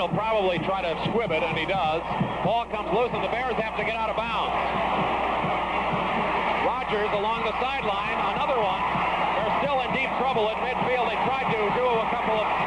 will probably try to squib it, and he does. Ball comes loose, and the Bears have to get out of bounds. Rodgers along the sideline, another one. They're still in deep trouble at midfield. They tried to do a couple of...